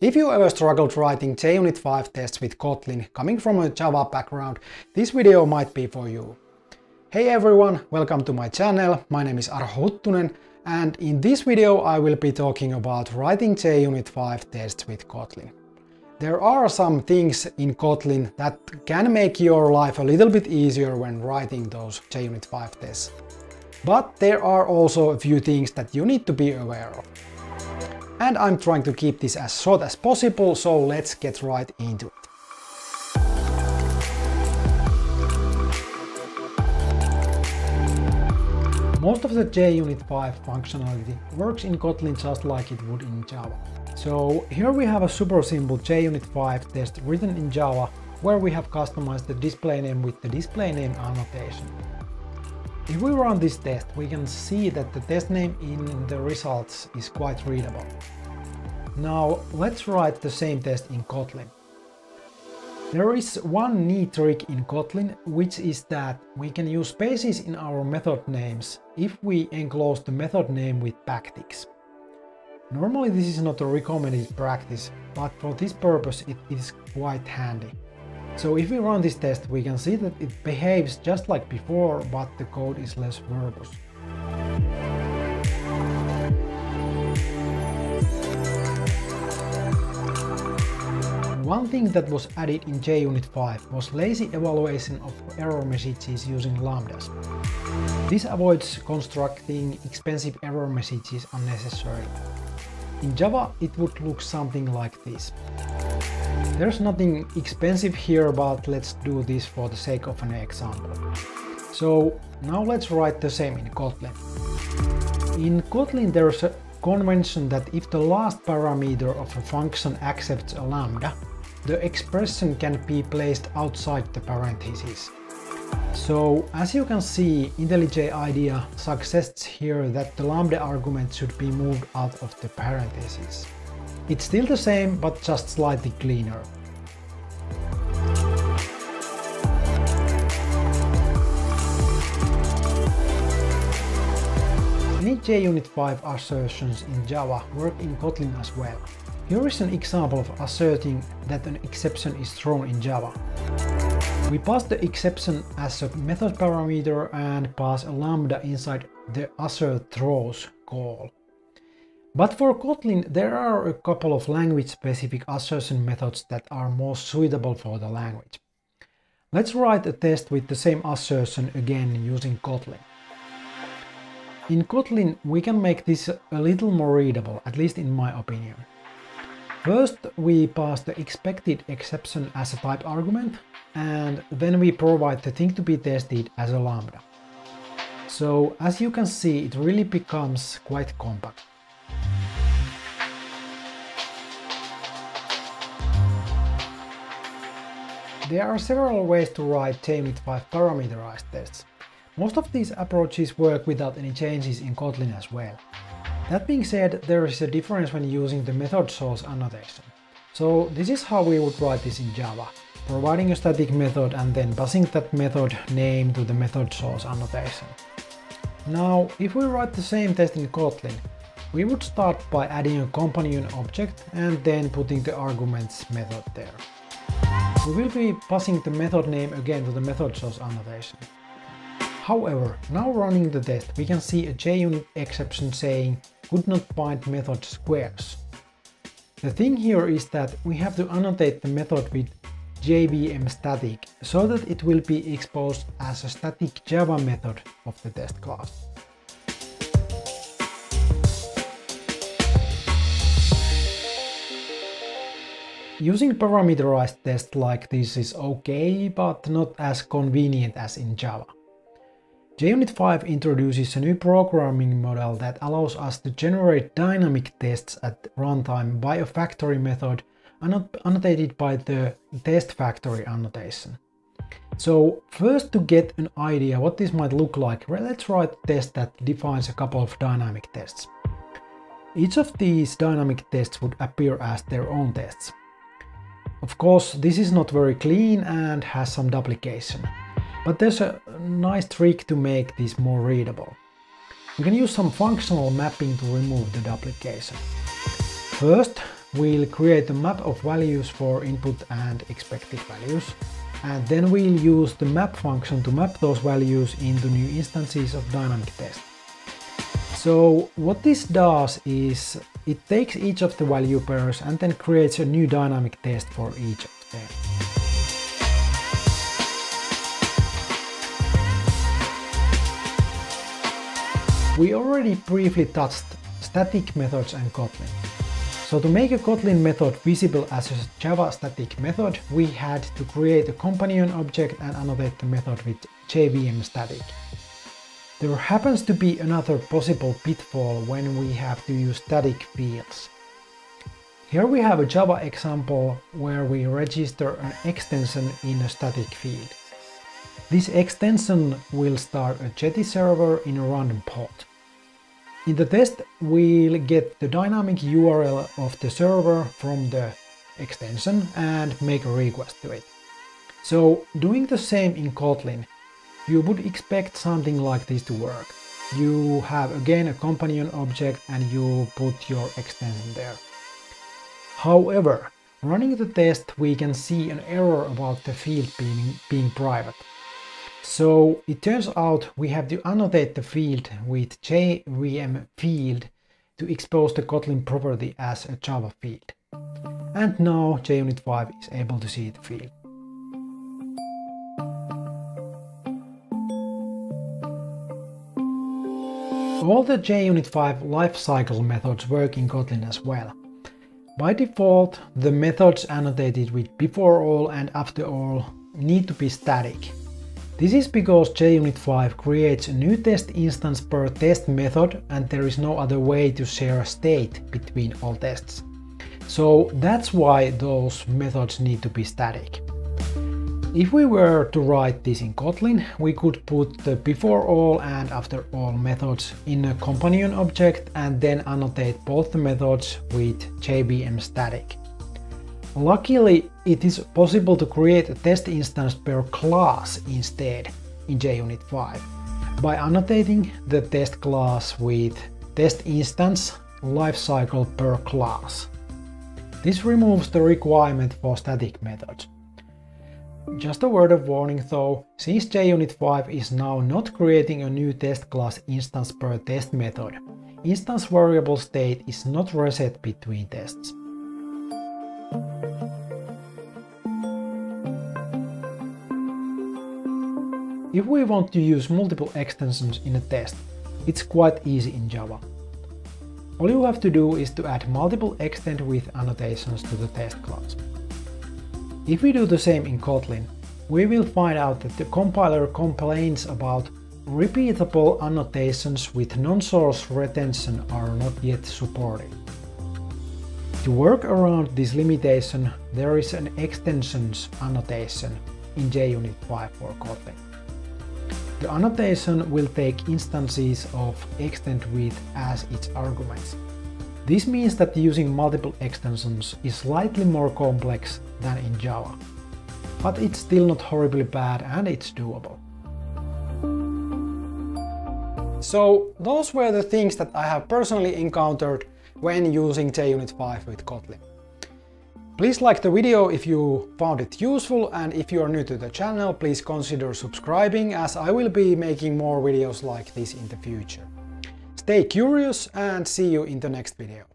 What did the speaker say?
If you ever struggled writing JUnit 5 tests with Kotlin coming from a Java background, this video might be for you. Hey everyone, welcome to my channel. My name is Arho Huttunen and in this video I will be talking about writing JUnit 5 tests with Kotlin. There are some things in Kotlin that can make your life a little bit easier when writing those JUnit 5 tests. But there are also a few things that you need to be aware of. And I'm trying to keep this as short as possible, so let's get right into it. Most of the JUnit 5 functionality works in Kotlin just like it would in Java. So here we have a super simple JUnit 5 test written in Java where we have customized the display name with the display name annotation. If we run this test, we can see that the test name in the results is quite readable. Now let's write the same test in Kotlin. There is one neat trick in Kotlin, which is that we can use spaces in our method names if we enclose the method name with backticks. Normally this is not a recommended practice, but for this purpose it is quite handy. So if we run this test, we can see that it behaves just like before, but the code is less verbose. One thing that was added in JUnit 5 was lazy evaluation of error messages using lambdas. This avoids constructing expensive error messages unnecessarily. In Java it would look something like this. There's nothing expensive here, but let's do this for the sake of an example. So now let's write the same in Kotlin. In Kotlin there's a convention that if the last parameter of a function accepts a lambda, the expression can be placed outside the parentheses. So as you can see, IntelliJ IDEA suggests here that the lambda argument should be moved out of the parentheses. It's still the same, but just slightly cleaner. Any JUnit 5 assertions in Java work in Kotlin as well. Here is an example of asserting that an exception is thrown in Java. We pass the exception as a method parameter and pass a lambda inside the assert throws call. But for Kotlin, there are a couple of language-specific assertion methods that are more suitable for the language. Let's write a test with the same assertion again using Kotlin. In Kotlin, we can make this a little more readable, at least in my opinion. First, we pass the expected exception as a type argument, and then we provide the thing to be tested as a lambda. So, as you can see, it really becomes quite compact. There are several ways to write JUnit 5 parameterized tests. Most of these approaches work without any changes in Kotlin as well. That being said, there is a difference when using the method source annotation. So this is how we would write this in Java, providing a static method and then passing that method name to the method source annotation. Now, if we write the same test in Kotlin, we would start by adding a companion object and then putting the arguments method there. We will be passing the method name again to the method source annotation. However, now running the test, we can see a JUnit exception saying could not bind method squares. The thing here is that we have to annotate the method with JVM static so that it will be exposed as a static Java method of the test class. Using parameterized tests like this is okay, but not as convenient as in Java. JUnit 5 introduces a new programming model that allows us to generate dynamic tests at runtime by a factory method annotated by the test factory annotation. So first to get an idea what this might look like, let's write a test that defines a couple of dynamic tests. Each of these dynamic tests would appear as their own tests. Of course, this is not very clean and has some duplication. But there's a nice trick to make this more readable. We can use some functional mapping to remove the duplication. First, we'll create a map of values for input and expected values. And then we'll use the map function to map those values into new instances of dynamic test. So what this does is it takes each of the value pairs and then creates a new dynamic test for each of them. We already briefly touched static methods and Kotlin. So to make a Kotlin method visible as a Java static method, we had to create a companion object and annotate the method with JVM static. There happens to be another possible pitfall when we have to use static fields. Here we have a Java example where we register an extension in a static field. This extension will start a Jetty server in a random pod. In the test, we'll get the dynamic URL of the server from the extension and make a request to it. So doing the same in Kotlin, you would expect something like this to work. You have again a companion object and you put your extension there. However, running the test we can see an error about the field being, being private. So it turns out we have to annotate the field with JVM field to expose the Kotlin property as a Java field. And now JUnit 5 is able to see the field. All the JUnit 5 lifecycle methods work in Kotlin as well. By default, the methods annotated with before all and after all need to be static. This is because JUnit 5 creates a new test instance per test method and there is no other way to share a state between all tests. So that's why those methods need to be static. If we were to write this in Kotlin, we could put the before all and after all methods in a companion object and then annotate both the methods with JVM static. Luckily, it is possible to create a test instance per class instead in JUnit 5 by annotating the test class with test instance lifecycle per class. This removes the requirement for static methods. Just a word of warning though, since JUnit 5 is now not creating a new test class instance per test method, instance variable state is not reset between tests. If we want to use multiple extensions in a test, it's quite easy in Java. All you have to do is to add multiple extend with annotations to the test class. If we do the same in Kotlin, we will find out that the compiler complains about repeatable annotations with non-source retention are not yet supported. To work around this limitation, there is an extensions annotation in JUnit 5 for Kotlin. The annotation will take instances of extend with as its arguments. This means that using multiple extensions is slightly more complex than in Java. But it's still not horribly bad and it's doable. So those were the things that I have personally encountered when using JUnit 5 with Kotlin. Please like the video if you found it useful and if you are new to the channel please consider subscribing as I will be making more videos like this in the future. Stay curious and see you in the next video.